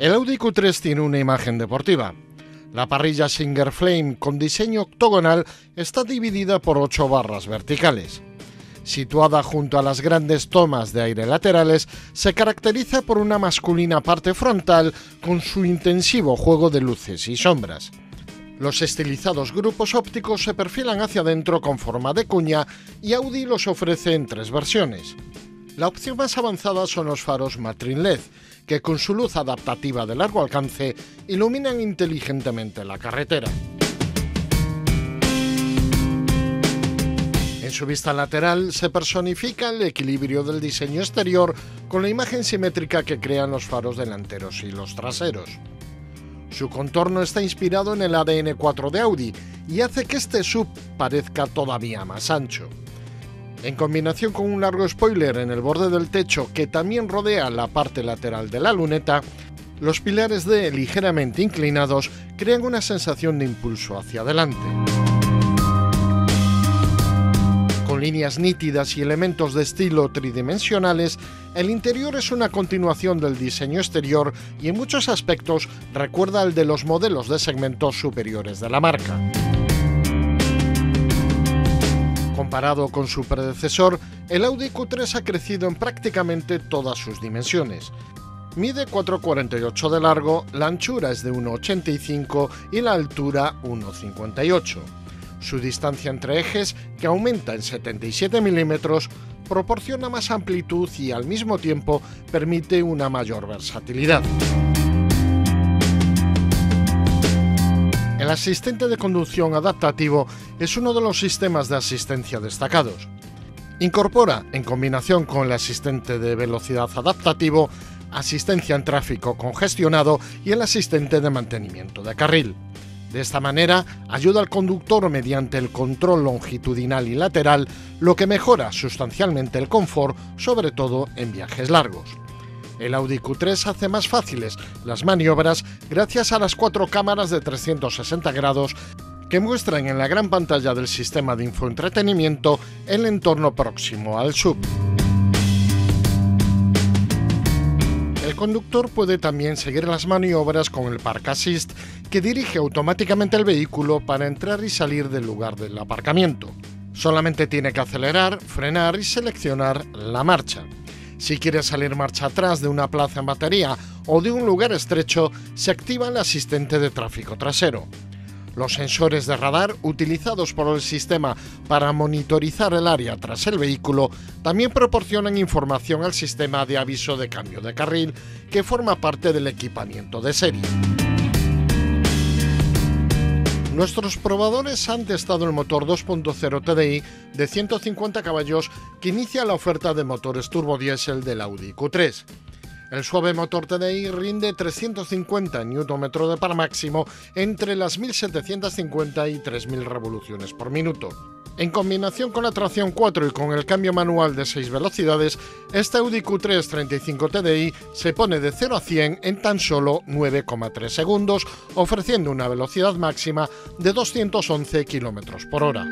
El Audi Q3 tiene una imagen deportiva. La parrilla Singer Flame con diseño octogonal está dividida por ocho barras verticales. Situada junto a las grandes tomas de aire laterales, se caracteriza por una masculina parte frontal con su intensivo juego de luces y sombras. Los estilizados grupos ópticos se perfilan hacia adentro con forma de cuña y Audi los ofrece en tres versiones. La opción más avanzada son los faros Matrin LED, que con su luz adaptativa de largo alcance iluminan inteligentemente la carretera. En su vista lateral se personifica el equilibrio del diseño exterior con la imagen simétrica que crean los faros delanteros y los traseros. Su contorno está inspirado en el ADN 4 de Audi y hace que este sub parezca todavía más ancho. En combinación con un largo spoiler en el borde del techo que también rodea la parte lateral de la luneta, los pilares D ligeramente inclinados crean una sensación de impulso hacia adelante. Con líneas nítidas y elementos de estilo tridimensionales, el interior es una continuación del diseño exterior y en muchos aspectos recuerda al de los modelos de segmentos superiores de la marca. Comparado con su predecesor, el Audi Q3 ha crecido en prácticamente todas sus dimensiones. Mide 4,48 de largo, la anchura es de 1,85 y la altura 1,58. Su distancia entre ejes, que aumenta en 77 milímetros, proporciona más amplitud y al mismo tiempo permite una mayor versatilidad. El asistente de conducción adaptativo es uno de los sistemas de asistencia destacados. Incorpora, en combinación con el asistente de velocidad adaptativo, asistencia en tráfico congestionado y el asistente de mantenimiento de carril. De esta manera, ayuda al conductor mediante el control longitudinal y lateral, lo que mejora sustancialmente el confort, sobre todo en viajes largos. El Audi Q3 hace más fáciles las maniobras gracias a las cuatro cámaras de 360 grados que muestran en la gran pantalla del sistema de infoentretenimiento el entorno próximo al sub. El conductor puede también seguir las maniobras con el Park Assist, que dirige automáticamente el vehículo para entrar y salir del lugar del aparcamiento. Solamente tiene que acelerar, frenar y seleccionar la marcha. Si quiere salir marcha atrás de una plaza en batería o de un lugar estrecho, se activa el asistente de tráfico trasero. Los sensores de radar utilizados por el sistema para monitorizar el área tras el vehículo también proporcionan información al sistema de aviso de cambio de carril que forma parte del equipamiento de serie. Nuestros probadores han testado el motor 2.0 TDI de 150 caballos que inicia la oferta de motores turbodiesel del Audi Q3. El suave motor TDI rinde 350 Nm de par máximo entre las 1750 y 3000 revoluciones por minuto. En combinación con la tracción 4 y con el cambio manual de 6 velocidades, este Audi Q3 35 TDI se pone de 0 a 100 en tan solo 9,3 segundos, ofreciendo una velocidad máxima de 211 km por hora.